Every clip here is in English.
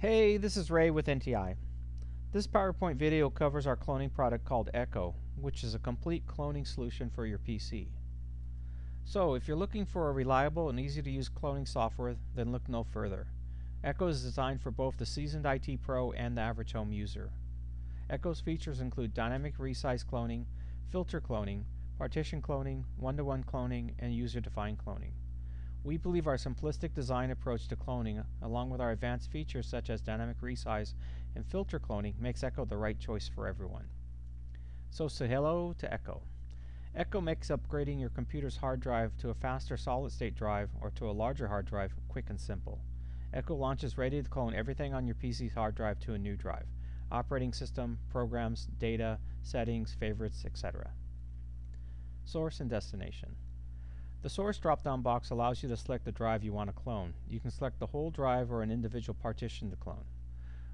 Hey, this is Ray with NTI. This PowerPoint video covers our cloning product called Echo, which is a complete cloning solution for your PC. So, if you're looking for a reliable and easy to use cloning software, then look no further. Echo is designed for both the seasoned IT pro and the average home user. Echo's features include dynamic resize cloning, filter cloning, partition cloning, one-to-one -one cloning, and user-defined cloning. We believe our simplistic design approach to cloning, along with our advanced features such as dynamic resize and filter cloning, makes Echo the right choice for everyone. So say hello to Echo. Echo makes upgrading your computer's hard drive to a faster solid-state drive or to a larger hard drive quick and simple. Echo launches ready to clone everything on your PC's hard drive to a new drive. Operating system, programs, data, settings, favorites, etc. Source and destination. The source drop-down box allows you to select the drive you want to clone. You can select the whole drive or an individual partition to clone.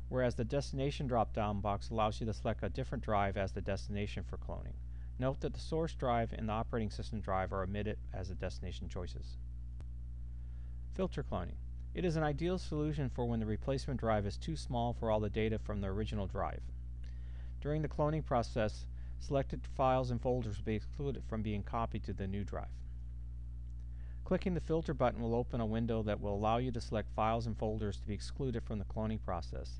Whereas the destination drop-down box allows you to select a different drive as the destination for cloning. Note that the source drive and the operating system drive are omitted as the destination choices. Filter cloning. It is an ideal solution for when the replacement drive is too small for all the data from the original drive. During the cloning process, selected files and folders will be excluded from being copied to the new drive. Clicking the filter button will open a window that will allow you to select files and folders to be excluded from the cloning process.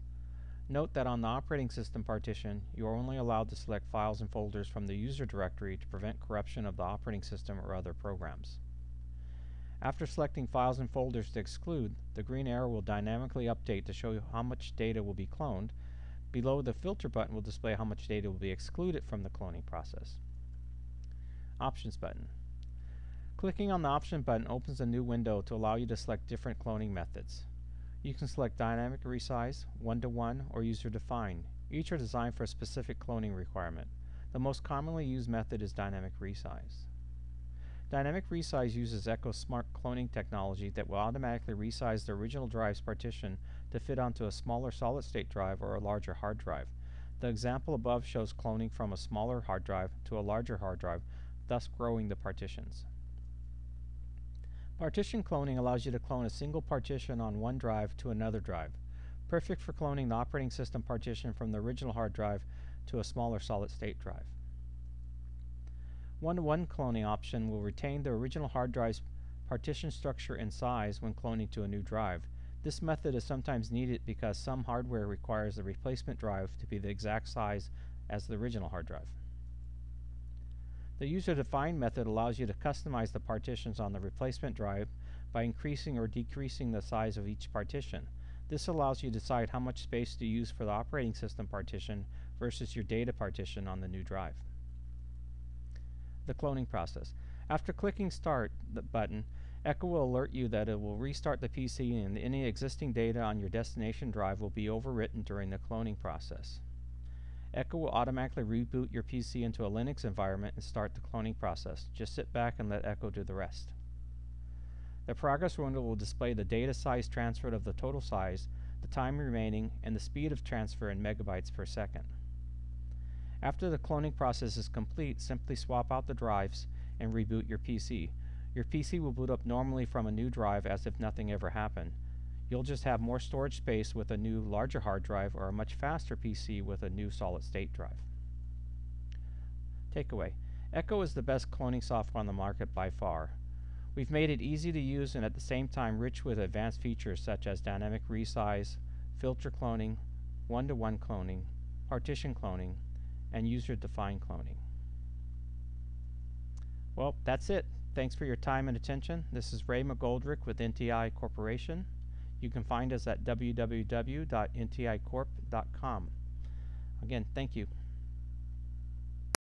Note that on the operating system partition, you are only allowed to select files and folders from the user directory to prevent corruption of the operating system or other programs. After selecting files and folders to exclude, the green arrow will dynamically update to show you how much data will be cloned. Below the filter button will display how much data will be excluded from the cloning process. Options button. Clicking on the Option button opens a new window to allow you to select different cloning methods. You can select Dynamic Resize, One-to-One, -one, or User-Defined. Each are designed for a specific cloning requirement. The most commonly used method is Dynamic Resize. Dynamic Resize uses Echo Smart cloning technology that will automatically resize the original drive's partition to fit onto a smaller solid-state drive or a larger hard drive. The example above shows cloning from a smaller hard drive to a larger hard drive, thus growing the partitions. Partition cloning allows you to clone a single partition on one drive to another drive, perfect for cloning the operating system partition from the original hard drive to a smaller solid-state drive. One-to-one -one cloning option will retain the original hard drive's partition structure and size when cloning to a new drive. This method is sometimes needed because some hardware requires the replacement drive to be the exact size as the original hard drive. The user-defined method allows you to customize the partitions on the replacement drive by increasing or decreasing the size of each partition. This allows you to decide how much space to use for the operating system partition versus your data partition on the new drive. The cloning process. After clicking Start the button, Echo will alert you that it will restart the PC and any existing data on your destination drive will be overwritten during the cloning process. Echo will automatically reboot your PC into a Linux environment and start the cloning process. Just sit back and let Echo do the rest. The progress window will display the data size transferred of the total size, the time remaining, and the speed of transfer in megabytes per second. After the cloning process is complete, simply swap out the drives and reboot your PC. Your PC will boot up normally from a new drive as if nothing ever happened. You'll just have more storage space with a new larger hard drive or a much faster PC with a new solid state drive. Takeaway. Echo is the best cloning software on the market by far. We've made it easy to use and at the same time rich with advanced features such as dynamic resize, filter cloning, one-to-one cloning, partition cloning, and user-defined cloning. Well, that's it. Thanks for your time and attention. This is Ray McGoldrick with NTI Corporation. You can find us at www.nticorp.com. Again, thank you.